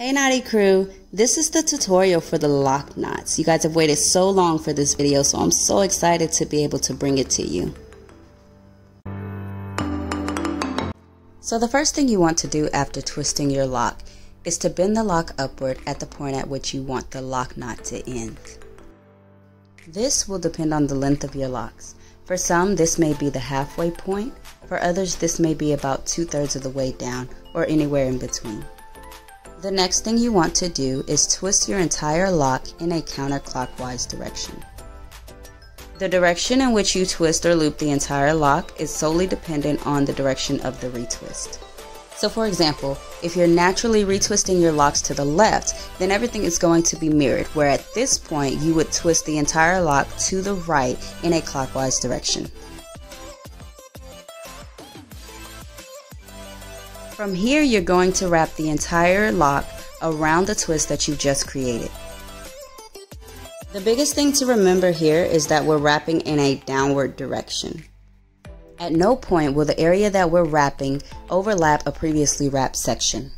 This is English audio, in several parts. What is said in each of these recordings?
Hey Knotty Crew, this is the tutorial for the lock knots. You guys have waited so long for this video, so I'm so excited to be able to bring it to you. So the first thing you want to do after twisting your lock is to bend the lock upward at the point at which you want the lock knot to end. This will depend on the length of your locks. For some, this may be the halfway point. For others, this may be about two thirds of the way down or anywhere in between. The next thing you want to do is twist your entire lock in a counterclockwise direction. The direction in which you twist or loop the entire lock is solely dependent on the direction of the retwist. So for example, if you're naturally retwisting your locks to the left, then everything is going to be mirrored, where at this point you would twist the entire lock to the right in a clockwise direction. From here, you're going to wrap the entire lock around the twist that you've just created. The biggest thing to remember here is that we're wrapping in a downward direction. At no point will the area that we're wrapping overlap a previously wrapped section.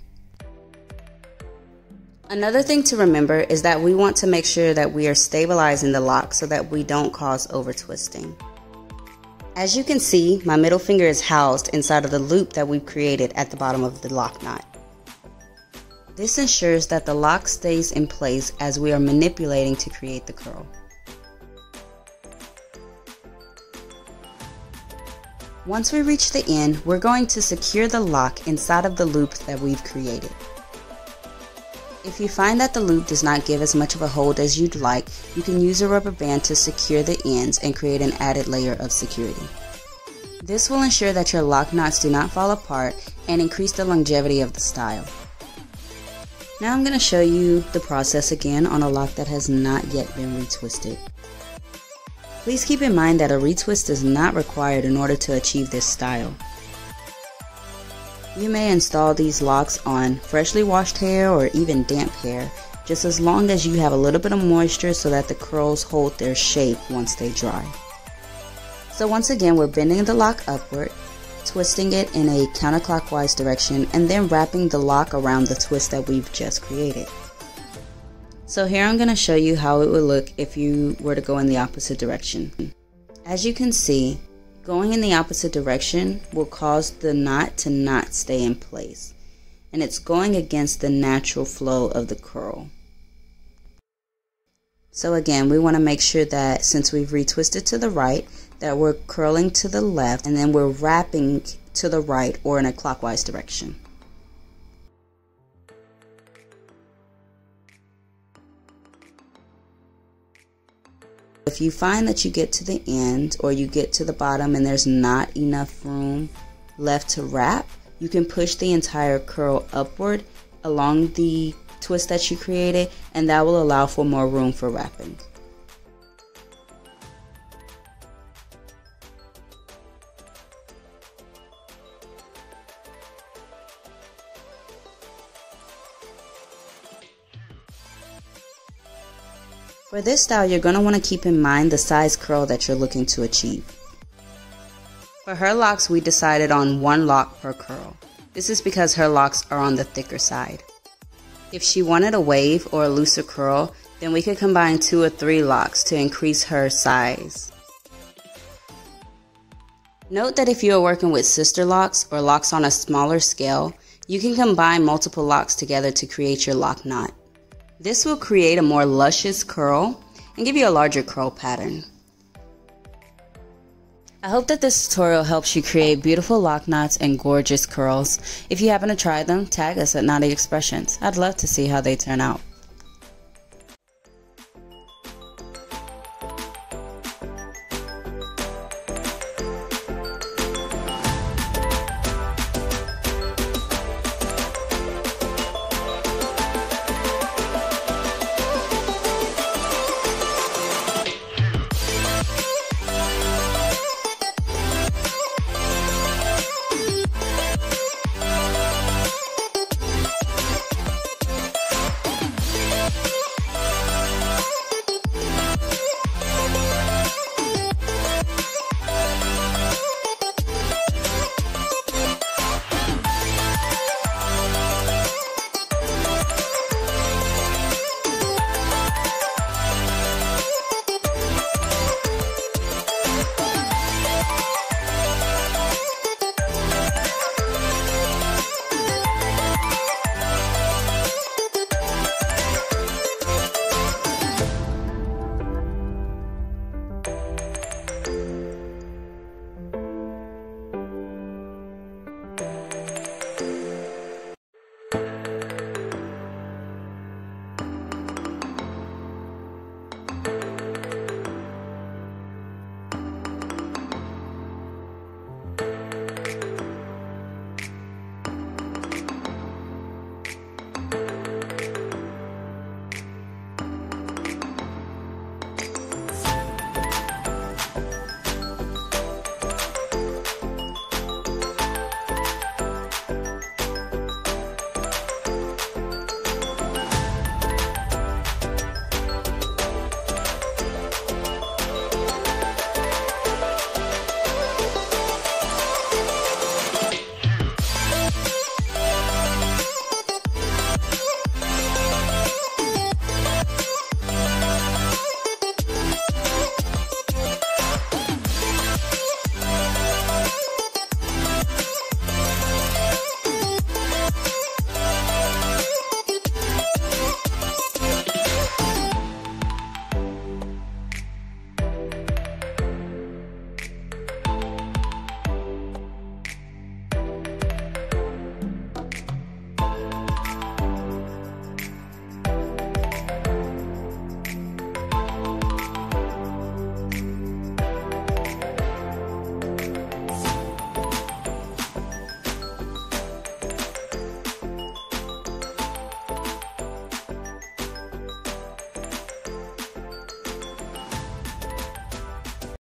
Another thing to remember is that we want to make sure that we are stabilizing the lock so that we don't cause over twisting. As you can see, my middle finger is housed inside of the loop that we've created at the bottom of the lock knot. This ensures that the lock stays in place as we are manipulating to create the curl. Once we reach the end, we're going to secure the lock inside of the loop that we've created. If you find that the loop does not give as much of a hold as you'd like, you can use a rubber band to secure the ends and create an added layer of security. This will ensure that your lock knots do not fall apart and increase the longevity of the style. Now I'm going to show you the process again on a lock that has not yet been retwisted. Please keep in mind that a retwist is not required in order to achieve this style. You may install these locks on freshly washed hair or even damp hair, just as long as you have a little bit of moisture so that the curls hold their shape once they dry. So once again, we're bending the lock upward, twisting it in a counterclockwise direction, and then wrapping the lock around the twist that we've just created. So here I'm going to show you how it would look if you were to go in the opposite direction. As you can see, Going in the opposite direction will cause the knot to not stay in place, and it's going against the natural flow of the curl. So again, we want to make sure that since we've retwisted to the right, that we're curling to the left and then we're wrapping to the right or in a clockwise direction. If you find that you get to the end or you get to the bottom and there's not enough room left to wrap, you can push the entire curl upward along the twist that you created and that will allow for more room for wrapping. For this style, you're going to want to keep in mind the size curl that you're looking to achieve. For her locks, we decided on one lock per curl. This is because her locks are on the thicker side. If she wanted a wave or a looser curl, then we could combine two or three locks to increase her size. Note that if you are working with Sisterlocks or locks on a smaller scale, you can combine multiple locks together to create your lock knot. This will create a more luscious curl and give you a larger curl pattern. I hope that this tutorial helps you create beautiful lock knots and gorgeous curls. If you happen to try them, tag us at Knotty Xpressions. I'd love to see how they turn out.